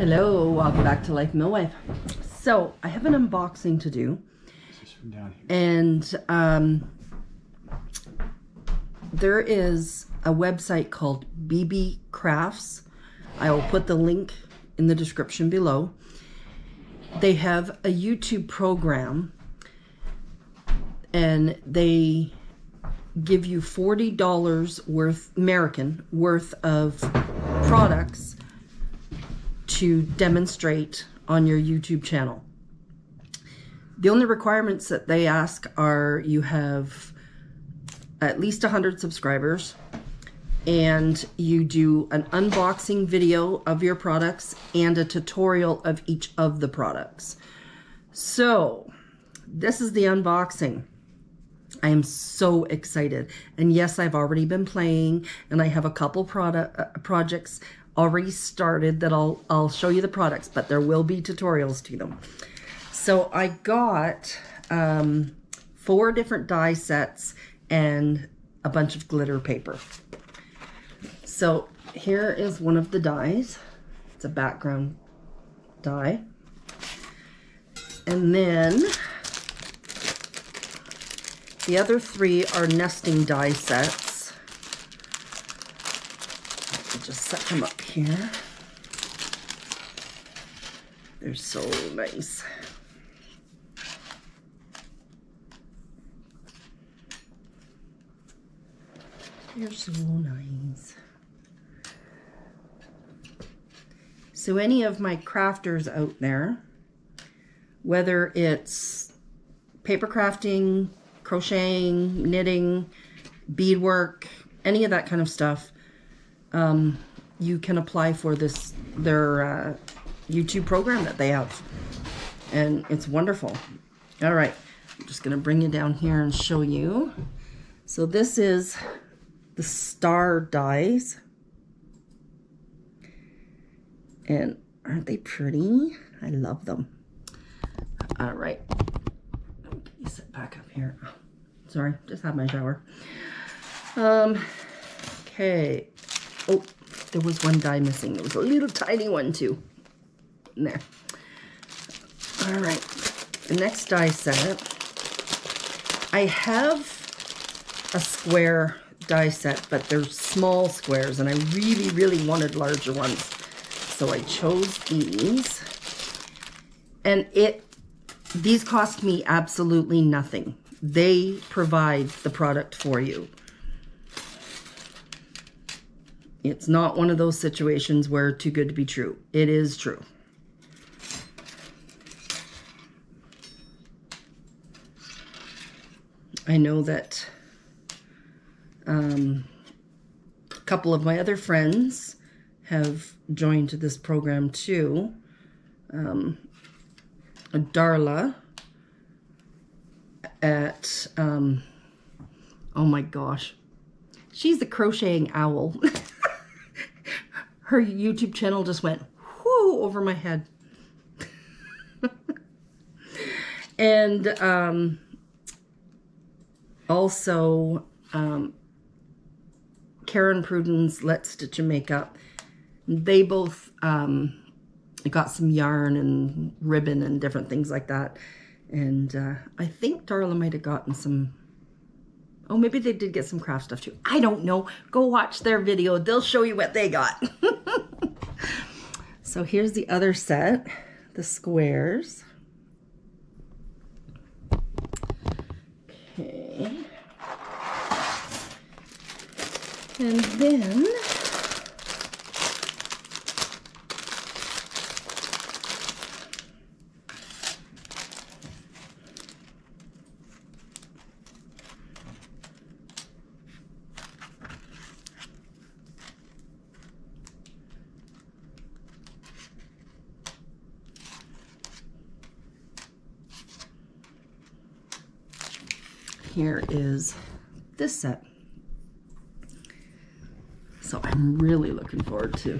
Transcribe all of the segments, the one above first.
Hello, welcome back to Life Mil-Wife. So I have an unboxing to do, and um, there is a website called BB Crafts. I will put the link in the description below. They have a YouTube program, and they give you $40 worth American worth of products to demonstrate on your YouTube channel. The only requirements that they ask are you have at least 100 subscribers and you do an unboxing video of your products and a tutorial of each of the products. So this is the unboxing. I am so excited. And yes, I've already been playing and I have a couple product uh, projects already started that I'll I'll show you the products, but there will be tutorials to them. So I got um, four different die sets and a bunch of glitter paper. So here is one of the dies. It's a background die. And then the other three are nesting die sets. Just set them up here. They're so nice. They're so nice. So any of my crafters out there, whether it's paper crafting, crocheting, knitting, beadwork, any of that kind of stuff, um, you can apply for this their uh, YouTube program that they have. And it's wonderful. All right, I'm just going to bring you down here and show you. So this is the star dies. And aren't they pretty? I love them. All right. Let me sit back up here. Sorry, just had my shower. Um, okay. Oh, there was one die missing. There was a little tiny one too. In there. All right. The next die set. I have a square die set, but they're small squares, and I really, really wanted larger ones. So I chose these. And it, these cost me absolutely nothing. They provide the product for you. It's not one of those situations where too good to be true. It is true. I know that um, a couple of my other friends have joined this program too. Um, Darla at, um, oh my gosh, she's the crocheting owl. Her YouTube channel just went whoo over my head. and um, also um, Karen Pruden's Let's Stitch and Makeup. They both um, got some yarn and ribbon and different things like that. And uh, I think Darla might have gotten some, oh, maybe they did get some craft stuff too. I don't know. Go watch their video. They'll show you what they got. so here's the other set, the squares. Okay. And then here is this set. So I'm really looking forward to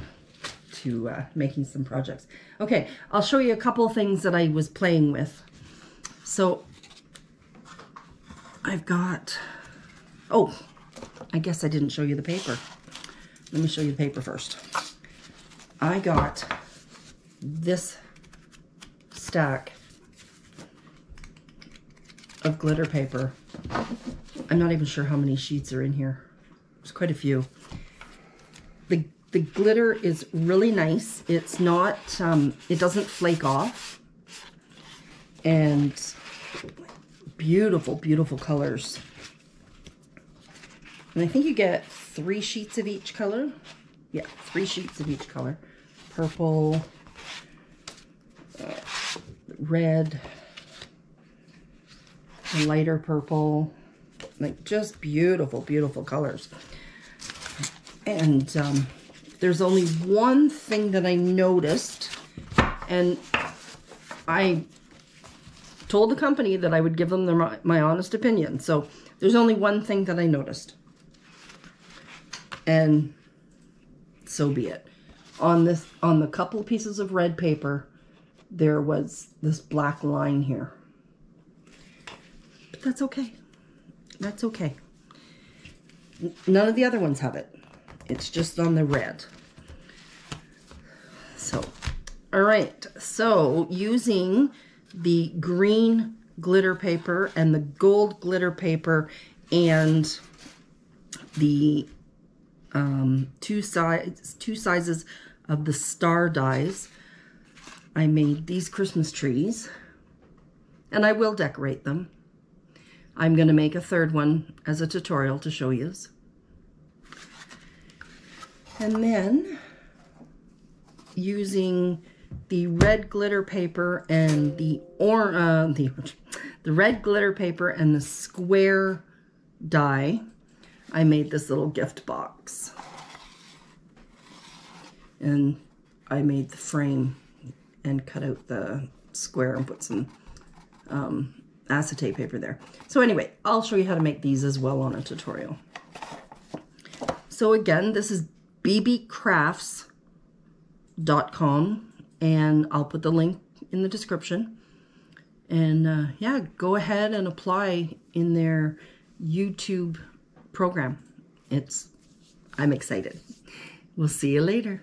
to uh, making some projects. Okay, I'll show you a couple things that I was playing with. So I've got, oh, I guess I didn't show you the paper. Let me show you the paper first. I got this stack of glitter paper. I'm not even sure how many sheets are in here. There's quite a few. The, the glitter is really nice. It's not, um, it doesn't flake off. And beautiful, beautiful colors. And I think you get three sheets of each color. Yeah, three sheets of each color. Purple, uh, red, lighter purple, like just beautiful, beautiful colors. And um, there's only one thing that I noticed, and I told the company that I would give them their, my honest opinion. So there's only one thing that I noticed. And so be it. On this, on the couple pieces of red paper, there was this black line here. That's okay. That's okay. None of the other ones have it. It's just on the red. So, all right. So, using the green glitter paper and the gold glitter paper and the um, two sides, two sizes of the star dies, I made these Christmas trees and I will decorate them. I'm going to make a third one as a tutorial to show you. And then using the red glitter paper and the or uh, the the red glitter paper and the square die, I made this little gift box. And I made the frame and cut out the square and put some um, acetate paper there. So anyway, I'll show you how to make these as well on a tutorial. So again, this is beebeecrafts.com and I'll put the link in the description. And uh, yeah, go ahead and apply in their YouTube program. It's, I'm excited. We'll see you later.